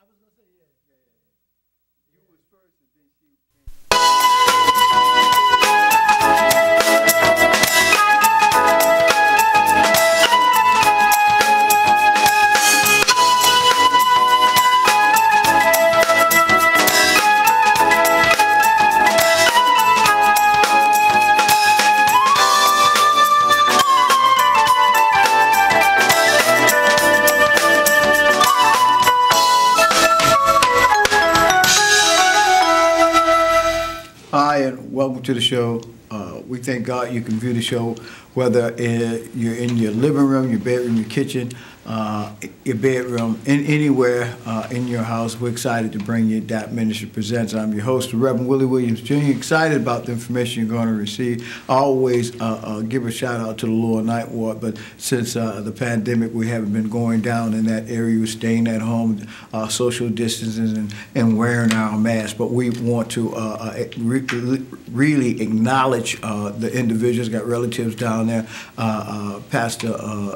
Hi, welcome to the show. Uh, we thank God you can view the show whether in, you're in your living room, your bedroom, your kitchen, uh, your bedroom, in anywhere uh, in your house. We're excited to bring you DAP Ministry Presents. I'm your host, Reverend Willie Williams Jr. Excited about the information you're going to receive. Always uh, uh, give a shout out to the Lower Ninth Ward, but since uh, the pandemic, we haven't been going down in that area. We're staying at home, uh, social distancing, and, and wearing our masks. But we want to re- really acknowledge the individuals, got relatives down there, Pastor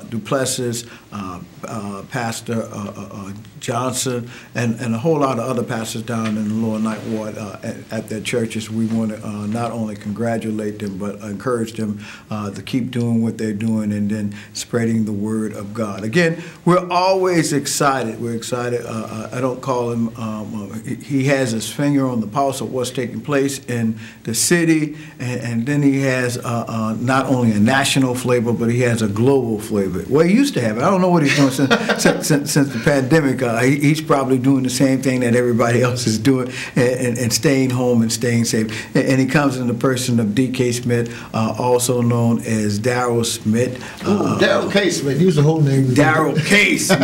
Duplessis, uh, uh, Pastor uh, uh, uh, Johnson, and, and a whole lot of other pastors down in the Lower Ninth Ward uh, at, at their churches. We want to uh, not only congratulate them, but encourage them uh, to keep doing what they're doing and then spreading the word of God. Again, we're always excited. We're excited. Uh, uh, I don't call him, um, uh, he- has his finger on the pulse of what's taking place in the city, and, and then he has not only a national flavor, but he has a global flavor. Well, he used to have it. I don't know what he's doing since, since, since, since the pandemic. Uh, he's probably doing the same thing that everybody else is doing and, and, staying home and staying safe. And, and he comes in the person of D.K. Smith, uh, also known as Daryl Smith. Uh, Daryl Casement, use the whole name. Daryl K. Smith.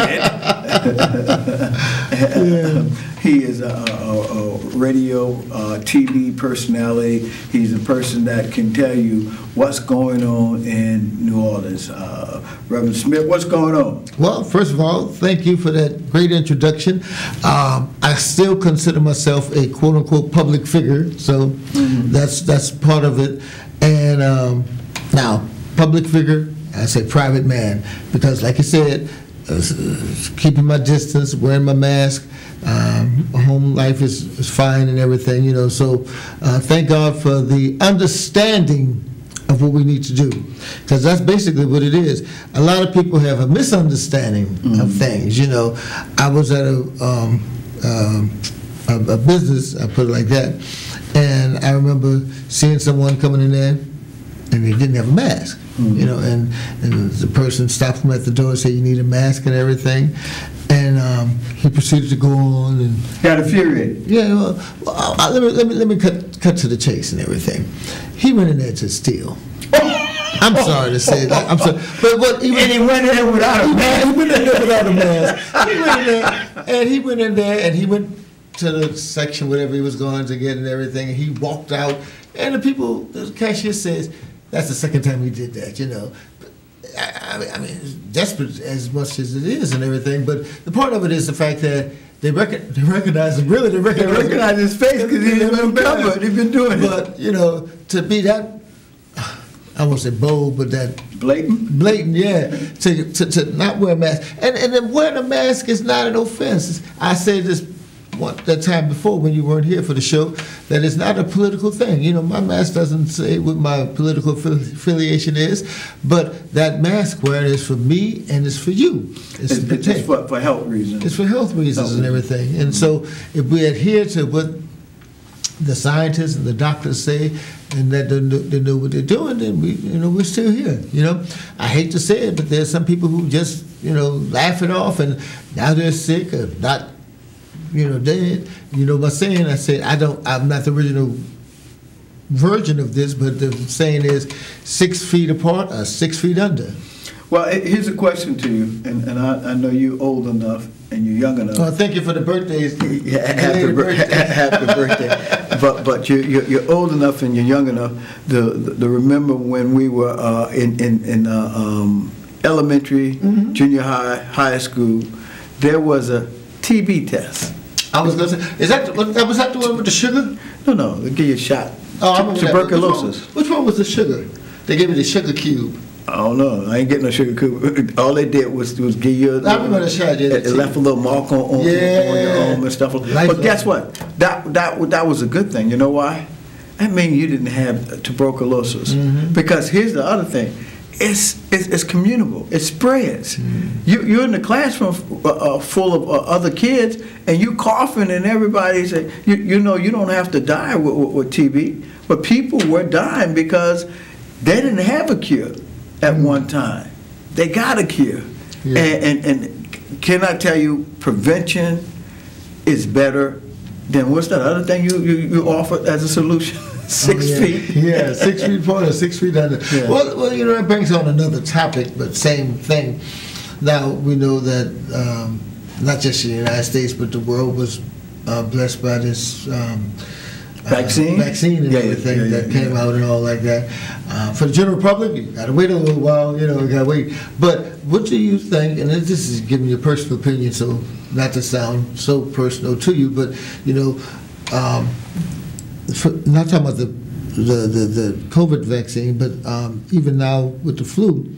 he is a, a, a radio, uh, TV personality. He's a person that can tell you what's going on in New Orleans. Uh, Reverend Smith, what's going on? Well, first of all, thank you for that great introduction. Um, I still consider myself a quote-unquote public figure, so that's that's part of it. And um, now, public figure, I say private man, because like you said, uh, keeping my distance, wearing my mask. Um, home life is, is fine and everything, you know. So, uh, thank God for the understanding of what we need to do. Because that's basically what it is. A lot of people have a misunderstanding of things, you know. I was at a, um, um, a, a business, I put it like that, and I remember seeing someone coming in there and they didn't have a mask. You know, and, and the person stopped him at the door and said, You need a mask and everything. And um, he proceeded to go on and Got infuriated. yeah, well, well, uh, let me let me let me cut cut to the chase and everything. He went in there to steal. I'm sorry to say that. I'm sorry, but but he And he went in there without a mask. He went in there without a mask. He went in there, and he went in there, and he went to the section whatever he was going to get and everything. And he walked out, and the people, the cashier says, "That's the second time we did that," you know. I, I mean- I mean, it's desperate as much as it is and everything, but the part of it is the fact that they, rec- they recognize him. Really, they They recognize, recognize his face because he's been covered. He's been doing it. But you know, to be that, I won't say bold, but that Blatant. blatant, yeah, to, to, to not wear a mask. And and then wearing a mask is not an offense. I said this one that time before when you weren't here for the show that it's not a political thing. You know, my mask doesn't say what my political affiliation is, but that mask wearing is for me and it's for you. It's, to it's for, for health reasons. It's for health reasons and everything. And so if we adhere to what the scientists and the doctors say and that they know, they know what they're doing, then we, you know, we're still here. You know, I hate to say it, but there's some people who just, you know, laugh it off and now they're sick or not, you know, dead. You know, by saying I said I don't, I'm not the original version of this, but the saying is six feet apart or six feet under. Well, here's a question to you, and, and I, I know you're old enough and you're young enough. Well, thank you for the birthdays. Yeah, happy, Belated bir- happy birthday. But but you're, you're, you're old enough and you're young enough to, to remember when we were uh, in in, in uh, um, elementary, Mm-hmm. junior high, high school. There was a TB test. I was gonna say, is that the- was that, was that the one with the sugar? No, no, they give you a shot. Oh, I remember that. Tuberculosis. Which one, which one was the sugar? They gave me the sugar cube. I don't know. I ain't getting no sugar cube. All they did was was give you. I remember the shot, yeah, It, it left a little mark on, on, on your arm and stuff. Lifeline. But guess what? That that that was a good thing. You know why? That mean you didn't have tuberculosis. Mm-hmm. Because here's the other thing. It's, it's, it's communicable. It spreads. Mm-hmm. You, you're in the classroom uh, uh, full of uh, other kids, and you coughing, and everybody's say, you, you know, you don't have to die with, with, with TB. But people were dying because they didn't have a cure at one time. They got a cure. Yeah. And, and, and can I tell you, prevention is better than what's that other thing you, you, you offer as a solution? Six Oh, yeah. feet. Yeah, six feet apart or six feet under. Yeah. Well, well, you know, that brings on another topic, but same thing. Now, we know that um, not just the United States, but the world was uh, blessed by this um, uh, Vaccine? vaccine and Yeah, yeah, everything yeah, yeah, that came yeah. out and all like that. Uh, for the general public, you got to wait a little while, you know, you got to wait. But what do you think, and this is giving your personal opinion, so not to sound so personal to you, but, you know, um, for, not talking about the, the, the, the COVID vaccine, but um, even now with the flu,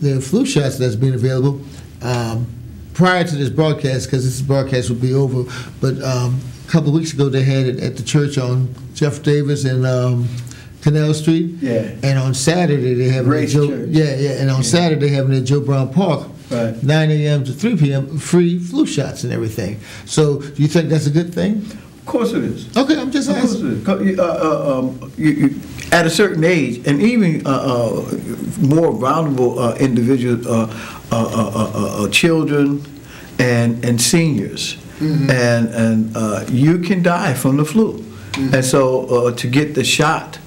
there are flu shots that's been available. Um, prior to this broadcast, because this broadcast will be over, but um, a couple of weeks ago they had it at the church on Jeff Davis and um, Canal Street. Yeah. And on Saturday they have it at Grace Joe. Church. Yeah, yeah. And on Saturday they have it at Joe Brown Park. Right. 9 a.m. to 3 p.m. Free flu shots and everything. So, do you think that's a good thing? Of course it is. Okay, I'm just asking. it is. 'Cause you- uh, uh, um, you- you- At a certain age, and even uh, uh, more vulnerable uh, individuals, uh, uh, uh, uh, uh, children and and seniors, and and uh, you can die from the flu. And so uh, to get the shot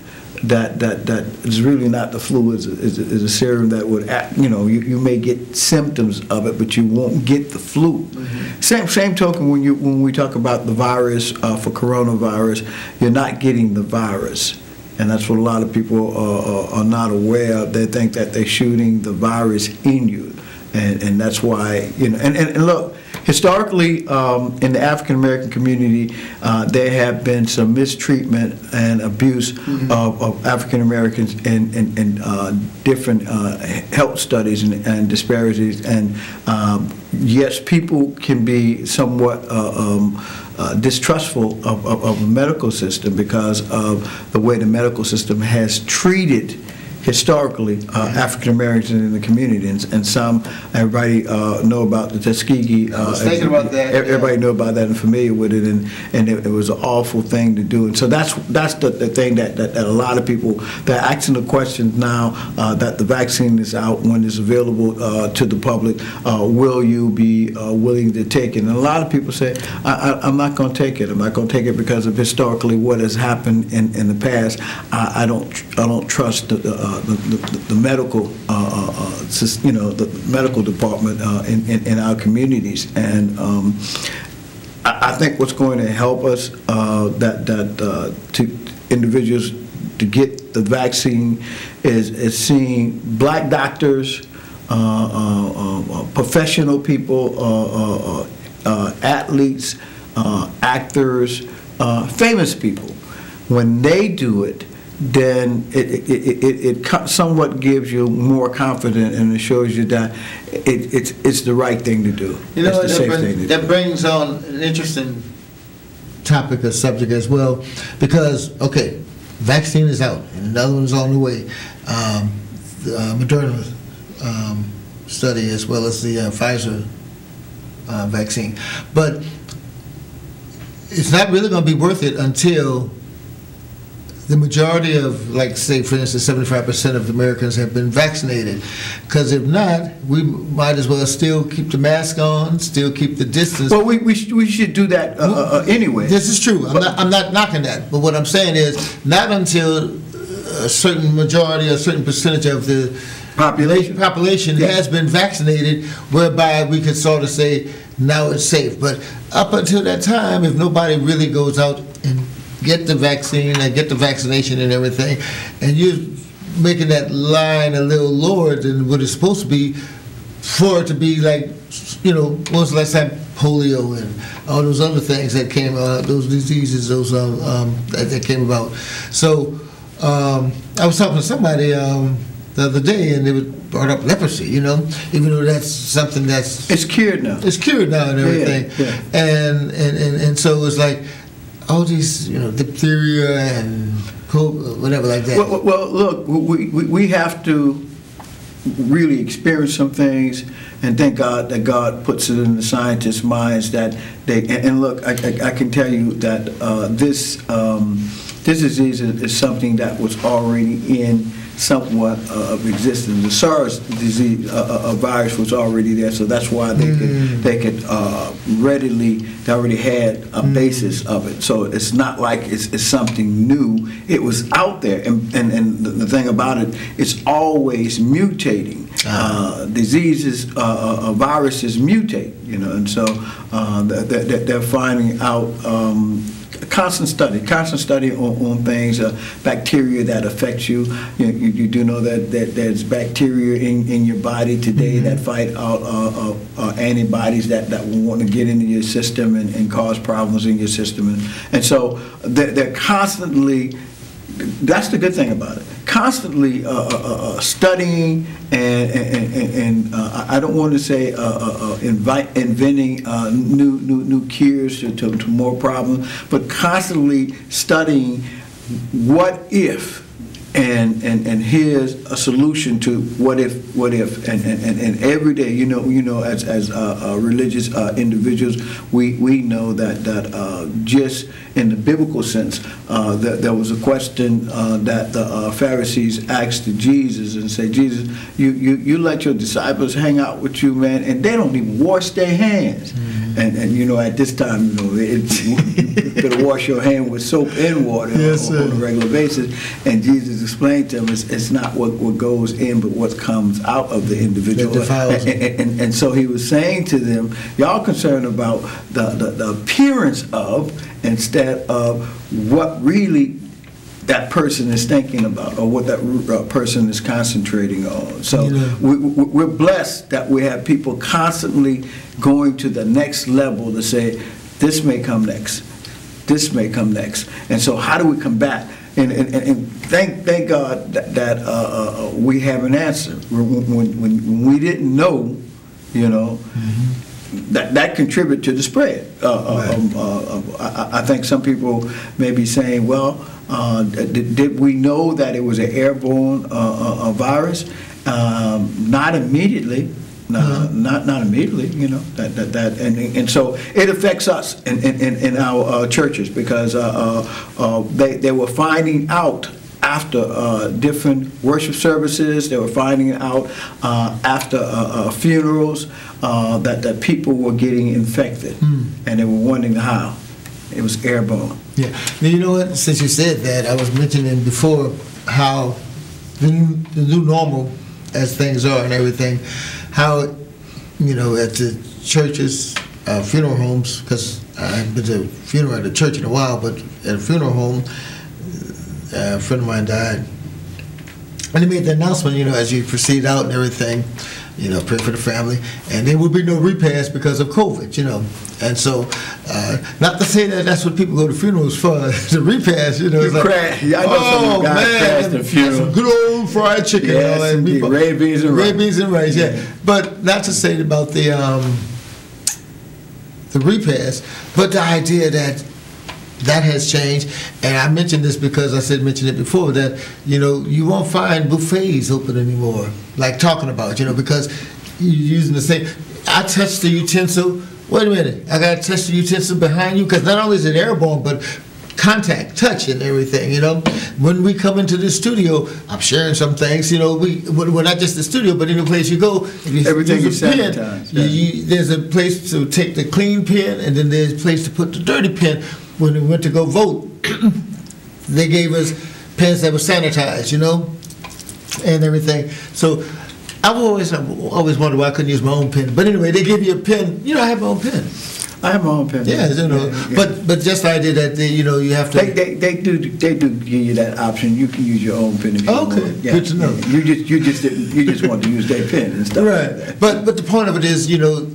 that that that is really not the flu is a, is a, is a serum that would act, you know you, you may get symptoms of it but you won't get the flu. Mm-hmm. Same same token when you when we talk about the virus uh, for coronavirus you're not getting the virus. And that's what a lot of people are, are, are not aware of. They think that they're shooting the virus in you. And and that's why you know and, and, and look historically um, in the African American community uh, there have been some mistreatment and abuse of, of African Americans in, in, in uh, different uh, health studies and, and disparities. And um, yes people can be somewhat uh, um, uh, distrustful of, of, of the medical system because of the way the medical system has treated historically uh, African Americans in the community, and, and some everybody uh, know about the Tuskegee. Uh, I was thinking about that, Everybody yeah. know about that and familiar with it, and, and it, it was an awful thing to do. And so that's that's the, the thing that, that, that a lot of people they're asking the questions now uh, that the vaccine is out when it's available uh, to the public. Uh, will you be uh, willing to take it? And a lot of people say, I, I, I'm not going to take it. I'm not going to take it because of historically what has happened in, in the past. I, I don't I don't trust the, uh, the, the, the medical uh, uh, uh, you know the medical department uh, in, in, in our communities and. Um, I I think what's going to help us, uh, that, that, uh, to individuals to get the vaccine is, is seeing black doctors, uh, uh, uh, professional people, uh, uh, uh, uh, athletes, uh, actors, uh, famous people. When they do it, then it, it, it, it- it somewhat gives you more confidence and assures you that it, it's, it's the right thing to do. You know, It's the that, bring- thing to do. that brings on an interesting topic or subject as well, because, okay, vaccine is out, and another one's on the way. Um, the uh, Moderna um, study as well as the uh, Pfizer uh, vaccine. But it's not really going to be worth it until the majority of, like, say, for instance, 75% of Americans have been vaccinated. Because if not, we might as well still keep the mask on, still keep the distance. Well, we, we, sh- we should do that uh, uh, uh, anyway. This is true. I'm not, I'm not knocking that. But what I'm saying is, not until a certain majority, a certain percentage of the Population. population Yeah. has been vaccinated, whereby we could sort of say, now it's safe. But up until that time, if nobody really goes out and get the vaccine and get the vaccination and everything, and you're making that line a little lower than what it's supposed to be, for it to be like, you know, when was the last time polio and all those other things that came out, those diseases, those um, um, that, that came about. So um, I was talking to somebody um, the other day, and they brought up leprosy. You know, even though that's something that's It's cured now. it's cured now and everything. yeah. And, and and and so it was like all these, you know, diphtheria and whatever like that. Well, well, look, we, we, we have to really experience some things and thank God that God puts it in the scientists' minds that they, and, and look, I, I, I can tell you that uh, this, um, this disease is, is something that was already in somewhat uh, of existence. The SARS disease, uh, uh, uh, virus was already there, so that's why they could, they could uh, readily, they already had a basis of it. So it's not like it's, it's something new. It was out there, and, and, and the, the thing about it, it's always mutating. Uh, diseases, uh, viruses mutate, you know, and so uh, that, they're finding out um, constant study, constant study on, on things, uh, bacteria that affects you. You, you. you do know that, that there's bacteria in, in your body today that fight out uh, uh, uh, antibodies that, that will want to get into your system and, and cause problems in your system. And, and so they're, they're constantly that's the good thing about it. Constantly uh, uh, uh, studying and, and, and, uh, I don't want to say uh, uh, invite, inventing new, new, new cures to, to, to more problems, but constantly studying what if and and and here's a solution to what if what if and and, and, every day you know you know as as uh, uh, religious uh, individuals we we know that that uh, just in the biblical sense uh, that there was a question uh, that the Pharisees asked to Jesus and say Jesus you, you you let your disciples hang out with you man and they don't even wash their hands mm-hmm. And and you know at this time you know it's you better wash your hand with soap and water yes, on, on a regular basis. And Jesus explained to him it's, it's not what, what goes in, but what comes out of the individual. And, and, and, and, so he was saying to them, y'all concerned about the, the, the appearance of instead of what really that person is thinking about or what that uh, person is concentrating on. So yeah. we, we're blessed that we have people constantly going to the next level to say, this may come next, this may come next. And so how do we combat and, and, and thank thank God that, that uh, uh, we have an answer. When, when, when we didn't know, you know, mm-hmm. That that contributed to the spread. Uh, uh right. um, uh, uh, I, I, think some people may be saying, well, did, did, we know that it was an airborne virus? Um, not immediately. No, uh-huh. not not immediately, you know. That that, that and and so it affects us in in, in our uh, churches because uh, uh, uh, they they were finding out after uh, different worship services. They were finding out uh, after funerals that that people were getting infected, mm. and they were wondering how. It was airborne. Yeah. Now, you know what? Since you said that, I was mentioning before how the new, the new normal, as things are and everything how, you know, at the churches, uh, funeral homes, because I haven't been to a funeral at a church in a while, but at a funeral home, uh, a friend of mine died. And they made the announcement, you know, as you proceed out and everything, you know, pray for the family, and there will be no repast because of COVID, you know. And so, uh, not to say that that's what people go to funerals for, the repast, you know. You like, crash. Yeah, I know oh, some man, the funeral. Some good old fried chicken. Yes, you know, and red beans and rice. Red beans and rice, yeah. yeah. But not to say about the um, the repast, but the idea that that has changed. And I mentioned this because I said mentioned it before that you know you won't find buffets open anymore, like talking about you know because you're using the same. I touched the utensil. Wait a minute, I got to touch the utensil behind you because not only is it airborne, but contact, touch, and everything. You know, when we come into the studio, I'm sharing some things. You know, we we're not just the studio, but any place you go, if you everything is pen, yeah. you, you, there's a place to take the clean pen, and then there's a place to put the dirty pen when we went to go vote, they gave us pens that were sanitized, you know, and everything. So I've always I've always wondered why I couldn't use my own pen. But anyway, they give you a pen. You know, I have my own pen. I have my own pen. Yeah, you know, yeah, yeah. but but just the idea that they, you know you have to. They, they, they do they do give you that option. You can use your own pen if you okay. want. Yeah, good to know. You just you just didn't you just want to use their pen and stuff. Right, like but but the point of it is, you know,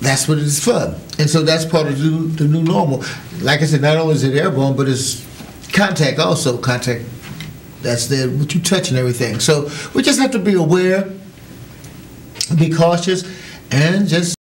that's what it is for. And so that's part of the, the new normal. Like I said, not only is it airborne, but it's contact also, contact that's there with you touching everything. So we just have to be aware, be cautious, and just